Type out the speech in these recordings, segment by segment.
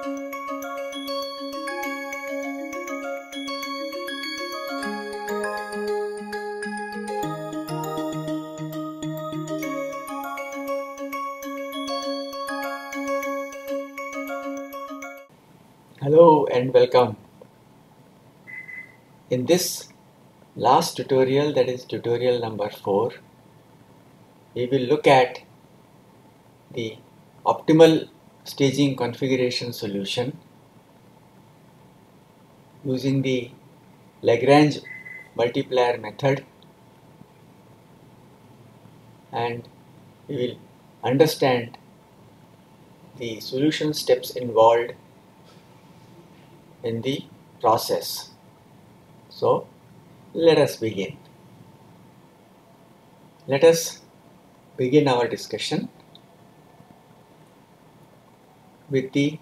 Hello and welcome. In this last tutorial, that is tutorial number 4, we will look at the optimal staging configuration solution using the Lagrange multiplier method and we will understand the solution steps involved in the process. So let us begin. Let us begin our discussion with the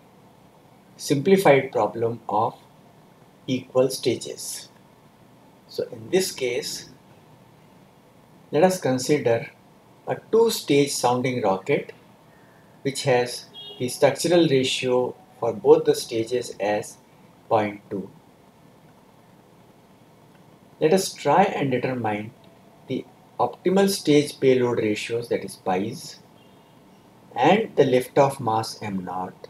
simplified problem of equal stages. So in this case, let us consider a two-stage sounding rocket which has the structural ratio for both the stages as 0.2. Let us try and determine the optimal stage payload ratios that is pi's and the liftoff mass m naught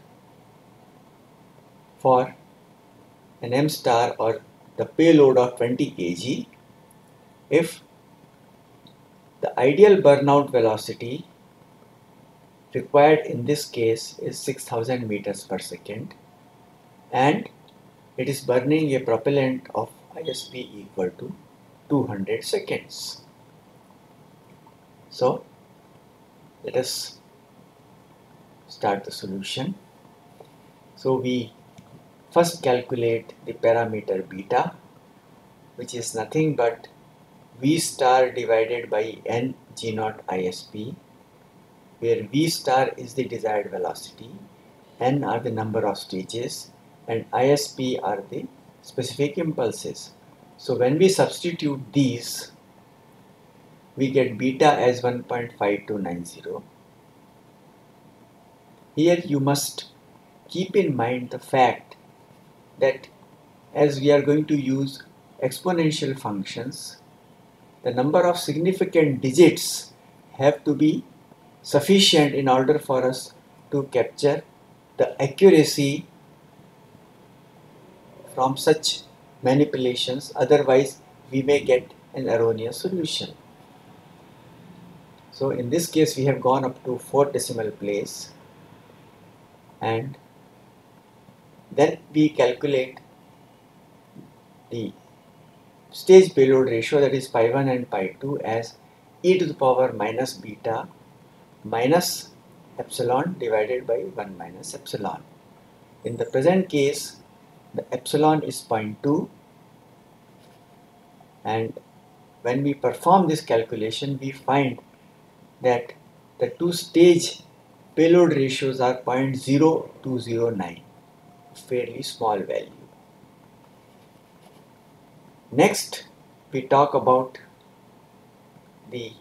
for an m star or the payload of 20 kg if the ideal burnout velocity required in this case is 6000 meters per second and it is burning a propellant of ISP equal to 200 seconds. So let us start the solution. So we first calculate the parameter beta which is nothing but V star divided by N G naught ISP where V star is the desired velocity, N are the number of stages and ISP are the specific impulses. So when we substitute these, we get beta as 1.5290. Here you must keep in mind the fact that as we are going to use exponential functions, the number of significant digits have to be sufficient in order for us to capture the accuracy from such manipulations otherwise we may get an erroneous solution. So in this case we have gone up to 4 decimal place and then we calculate the stage payload ratio that is pi 1 and pi 2 as e to the power minus beta minus epsilon divided by 1 minus epsilon. In the present case the epsilon is 0.2 and when we perform this calculation we find that the two stage payload ratios are 0.0209 fairly small value. Next we talk about the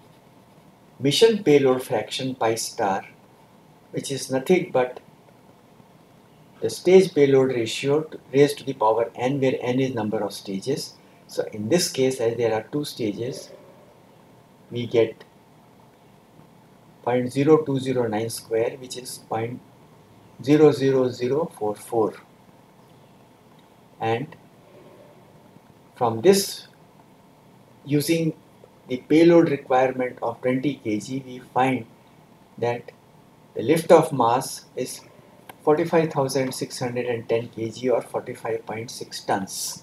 mission payload fraction pi star which is nothing but the stage payload ratio raised to the power n where n is number of stages. So in this case as there are two stages we get 0.0209 square which is 0.00044 and from this using the payload requirement of 20 kg we find that the lift off mass is 45,610 kg or 45.6 tons.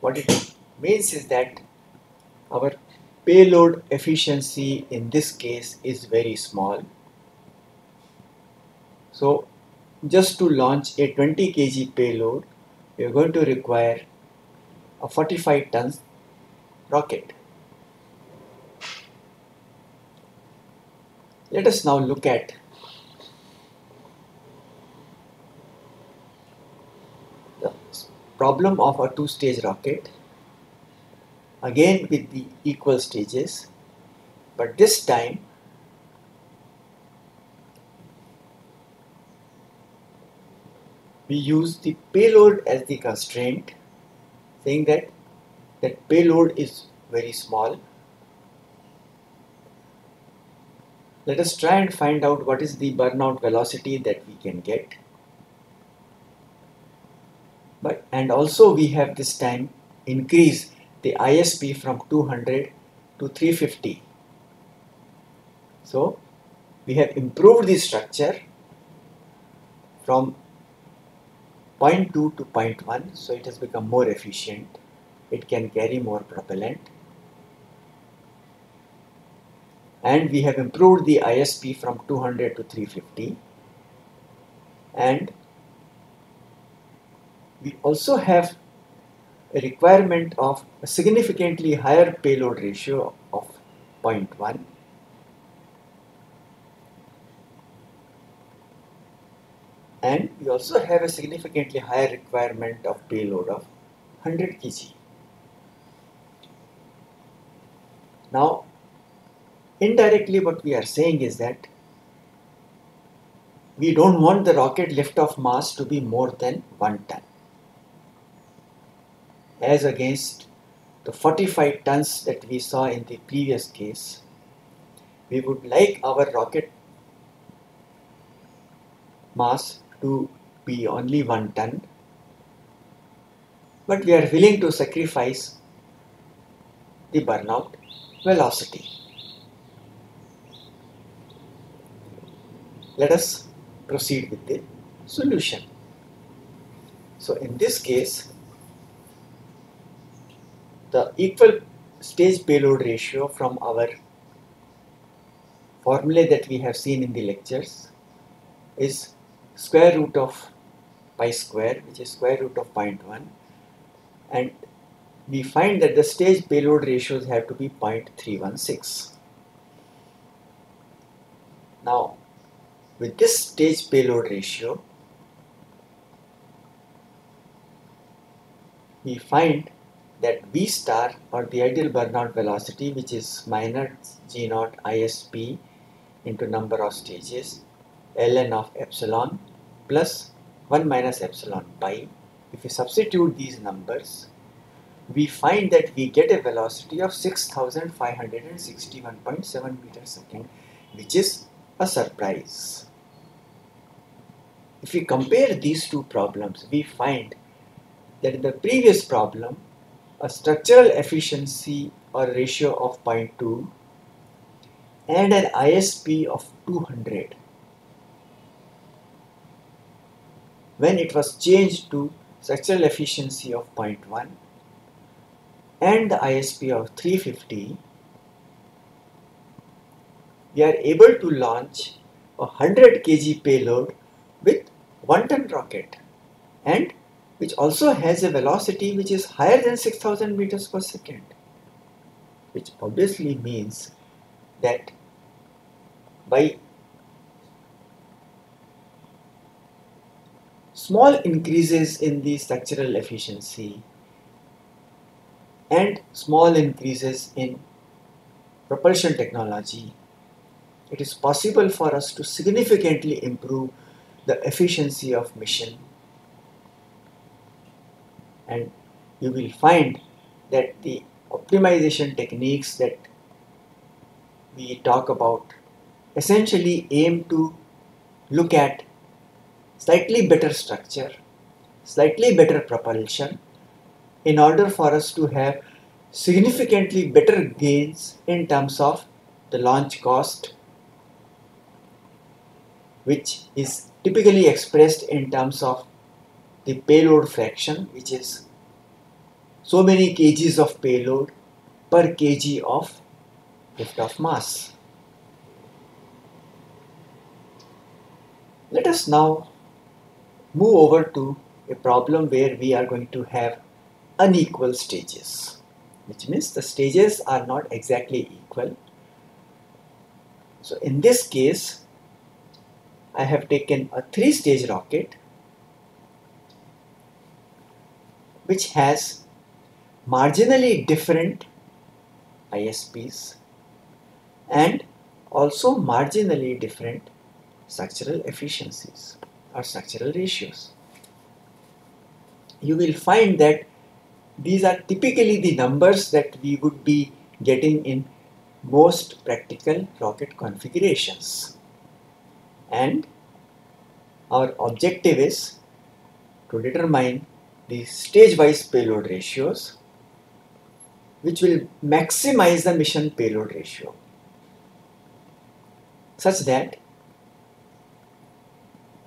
What it means is that our payload efficiency in this case is very small. So just to launch a 20 kg payload, we are going to require a 45 tons rocket. Let us now look at the problem of a two-stage rocket again with the equal stages. But this time we use the payload as the constraint saying that that payload is very small. Let us try and find out what is the burnout velocity that we can get. But and also we have this time increase the ISP from 200 to 350 so we have improved the structure from 0.2 to 0.1 so it has become more efficient. It can carry more propellant. And we have improved the ISP from 200 to 350 and we also have a requirement of a significantly higher payload ratio of 0.1 and we also have a significantly higher requirement of payload of 100 kg. Now indirectly what we are saying is that we don't want the rocket lift-off mass to be more than 1 ton as against the 45 tons that we saw in the previous case we would like our rocket mass to be only 1 ton but we are willing to sacrifice the burnout velocity. Let us proceed with the solution. So in this case the equal stage payload ratio from our formula that we have seen in the lectures is square root of pi square which is square root of 0.1 and we find that the stage payload ratios have to be 0.316. Now with this stage payload ratio we find that V star or the ideal burnout velocity which is minus G naught ISP into number of stages ln of epsilon plus 1 minus epsilon pi. If we substitute these numbers, we find that we get a velocity of 6561.7 meters second, which is a surprise. If we compare these two problems, we find that in the previous problem, a structural efficiency or ratio of 0.2 and an ISP of 200 when it was changed to structural efficiency of 0.1 and the ISP of 350 we are able to launch a 100 kg payload with 1 ton rocket and which also has a velocity which is higher than 6000 meters per second which obviously means that by small increases in the structural efficiency and small increases in propulsion technology, it is possible for us to significantly improve the efficiency of mission and you will find that the optimization techniques that we talk about essentially aim to look at slightly better structure, slightly better propulsion in order for us to have significantly better gains in terms of the launch cost which is typically expressed in terms of the payload fraction which is so many kgs of payload per kg of lift off mass. Let us now move over to a problem where we are going to have unequal stages which means the stages are not exactly equal so in this case I have taken a three stage rocket which has marginally different ISPs and also marginally different structural efficiencies or structural ratios. you will find that these are typically the numbers that we would be getting in most practical rocket configurations. And our objective is to determine the stage-wise payload ratios which will maximize the mission payload ratio such that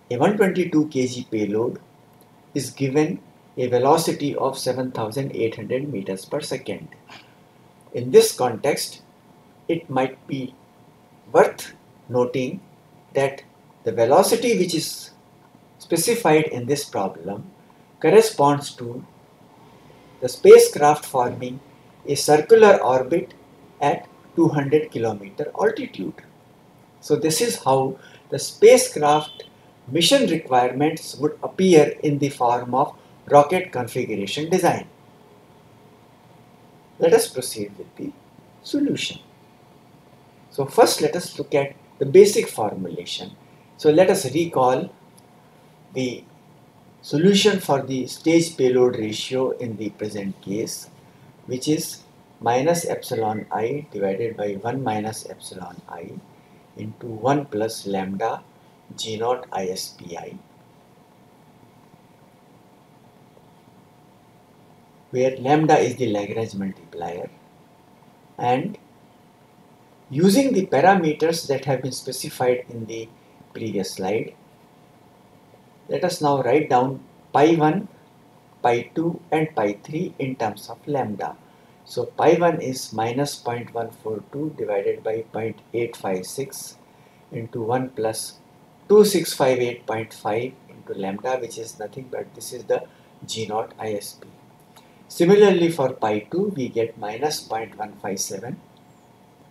a 122 kg payload is given a velocity of 7800 meters per second. In this context, it might be worth noting that the velocity which is specified in this problem corresponds to the spacecraft forming a circular orbit at 200 kilometer altitude. So this is how the spacecraft mission requirements would appear in the form of rocket configuration design. Let us proceed with the solution. So first let us look at the basic formulation. So let us recall the solution for the stage payload ratio in the present case which is minus epsilon i divided by 1 minus epsilon i into 1 plus lambda g naught ispi where lambda is the Lagrange multiplier. And using the parameters that have been specified in the previous slide let us now write down pi 1 pi 2 and pi 3 in terms of lambda so pi 1 is minus 0.142 divided by 0.856 into 1 plus 2658.5 into lambda which is nothing but this is the G naught ISP. Similarly for pi 2 we get minus 0.157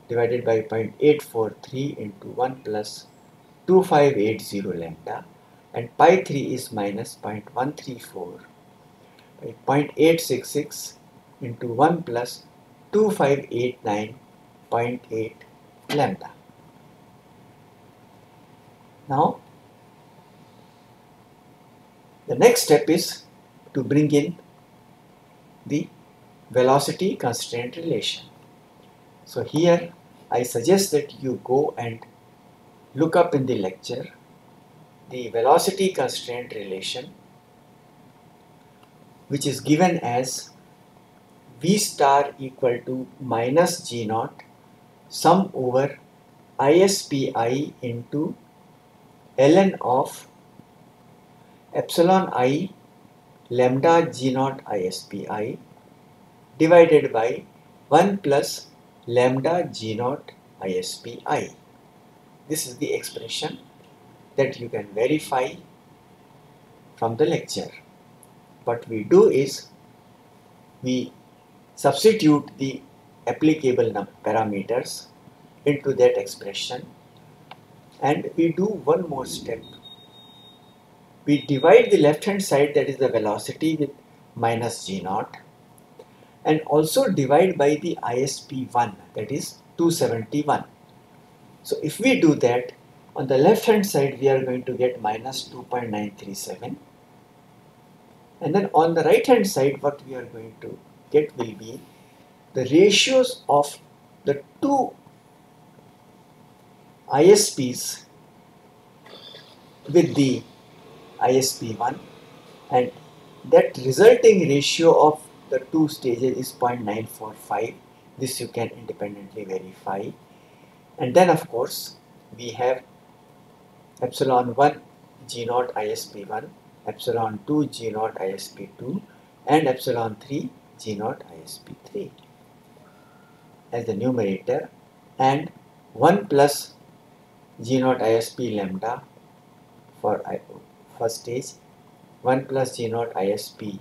divided by 0.843 into 1 plus 2580 lambda and pi 3 is minus 0.134 by 0.866 into 1 plus 2589.8 lambda. Now the next step is to bring in the velocity constraint relation. So here I suggest that you go and look up in the lecture the velocity constraint relation which is given as V star equal to minus G naught sum over ISPI into ln of epsilon i lambda g naught ispi divided by 1 plus lambda g naught ispi. This is the expression that you can verify from the lecture. What we do is we substitute the applicable parameters into that expression and we do one more step. We divide the left hand side that is the velocity with minus g naught and also divide by the ISP1 that is 271. So if we do that on the left hand side we are going to get minus 2.937 and then on the right hand side what we are going to get will be the ratios of the two ISPs with the ISP1 and that resulting ratio of the two stages is 0.945 this you can independently verify. And then of course we have epsilon 1 g naught ISP1 epsilon 2 g naught ISP2 and epsilon 3 g naught ISP3 as the numerator and 1 plus G naught ISP lambda for first stage 1 plus G naught ISP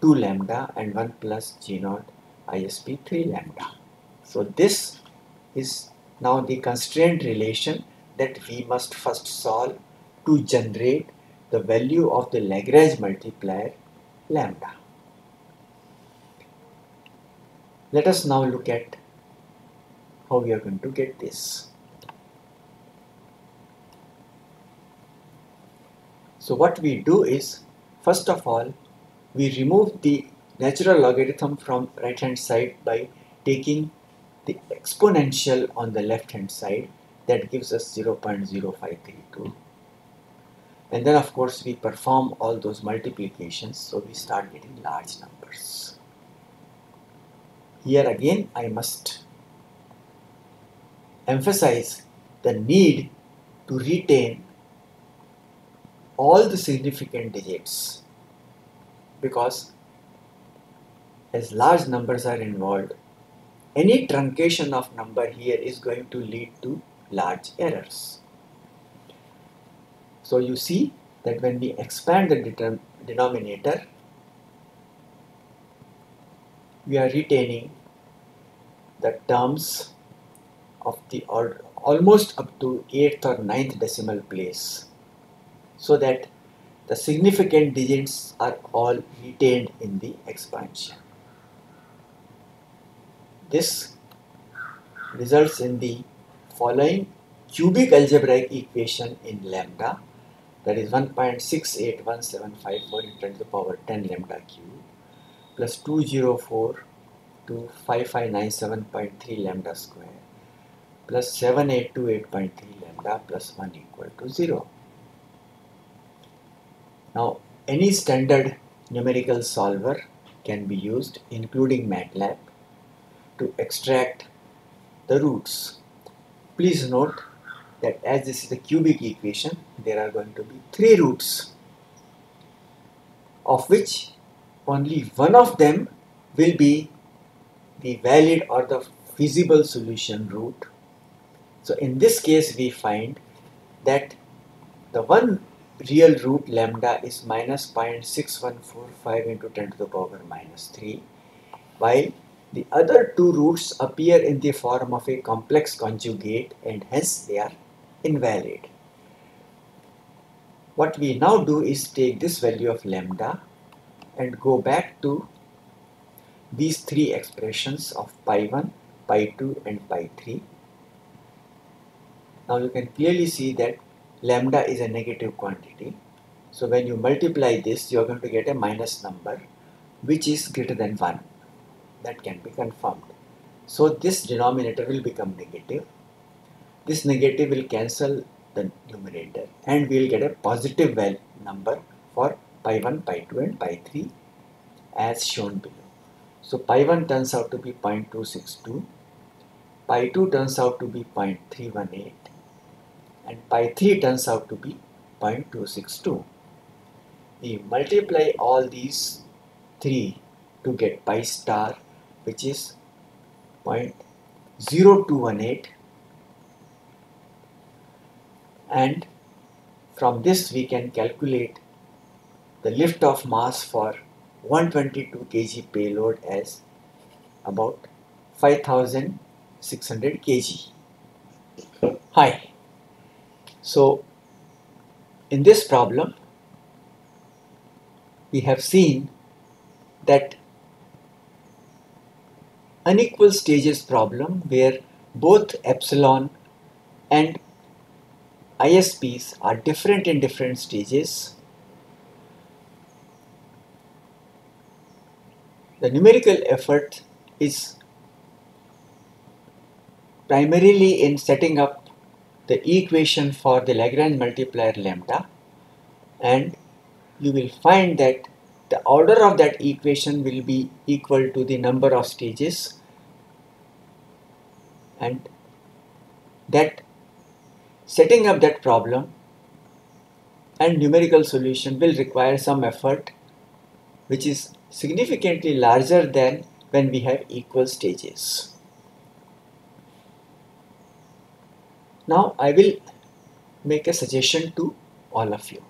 2 lambda and 1 plus G naught ISP 3 lambda. So this is now the constraint relation that we must first solve to generate the value of the Lagrange multiplier lambda. Let us now look at how we are going to get this. So what we do is, first of all, we remove the natural logarithm from right hand side by taking the exponential on the left hand side that gives us 0.0532 and then of course we perform all those multiplications so we start getting large numbers. Here again I must emphasize the need to retain all the significant digits because as large numbers are involved any truncation of number here is going to lead to large errors. So you see that when we expand the denominator, we are retaining the terms of the order almost up to 8th or 9th decimal place so that the significant digits are all retained in the expansion. This results in the following cubic algebraic equation in lambda that is 1.681754 into the power 10 lambda cube plus 204 to 5597.3 lambda square plus 7828.3 lambda plus 1 equal to 0. Now any standard numerical solver can be used including MATLAB to extract the roots. Please note that as this is a cubic equation, there are going to be three roots of which only one of them will be the valid or the feasible solution root. So in this case we find that the one real root lambda is minus 0.6145 into 10 to the power minus 3 while the other two roots appear in the form of a complex conjugate and hence they are invalid. What we now do is take this value of lambda and go back to these three expressions of pi 1, pi 2 and pi 3. Now you can clearly see that lambda is a negative quantity. So when you multiply this you are going to get a minus number which is greater than 1 that can be confirmed. So this denominator will become negative. This negative will cancel the numerator and we will get a positive well number for pi 1, pi 2 and pi 3 as shown below. So pi 1 turns out to be 0.262, pi 2 turns out to be 0.318 and pi 3 turns out to be 0.262. We multiply all these three to get pi star which is 0.0218 and from this we can calculate the lift off mass for 122 kg payload as about 5600 kg. Hi. So in this problem we have seen that unequal stages problem where both epsilon and ISPs are different in different stages. The numerical effort is primarily in setting up the equation for the Lagrange multiplier lambda and you will find that the order of that equation will be equal to the number of stages and that setting up that problem and numerical solution will require some effort which is significantly larger than when we have equal stages. Now I will make a suggestion to all of you.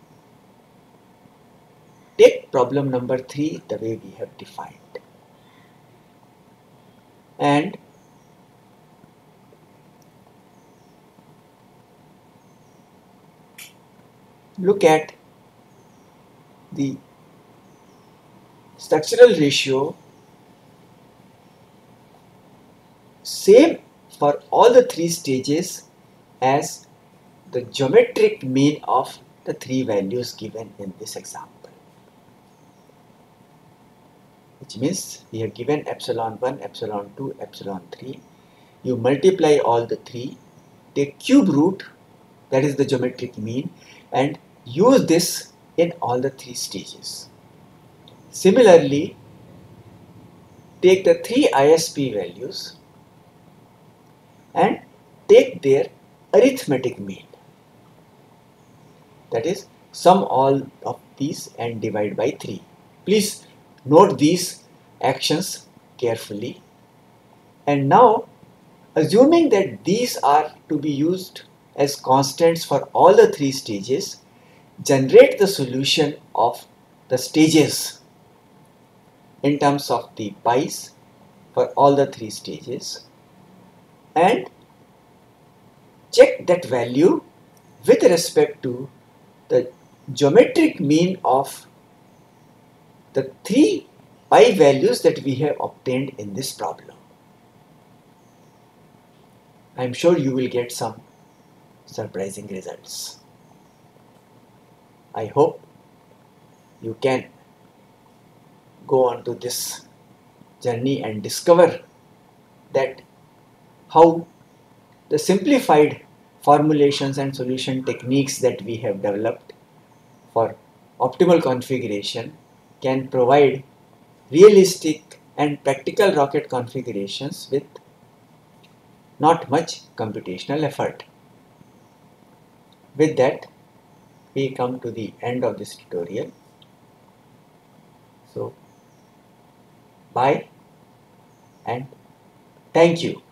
Take problem number 3 the way we have defined. And look at the structural ratio same for all the three stages as the geometric mean of the three values given in this example. Which means we have given epsilon 1, epsilon 2, epsilon 3. You multiply all the three, take cube root, that is the geometric mean, and use this in all the three stages. Similarly, take the three ISP values and take their arithmetic mean. That is, sum all of these and divide by 3. Please note these actions carefully. And now, assuming that these are to be used as constants for all the three stages, generate the solution of the stages in terms of the pi's for all the three stages and check that value with respect to the geometric mean of the three pi values that we have obtained in this problem. I am sure you will get some surprising results. I hope you can go on to this journey and discover that how the simplified formulations and solution techniques that we have developed for optimal configuration can provide realistic and practical rocket configurations with not much computational effort. With that, we come to the end of this tutorial. So, bye and thank you.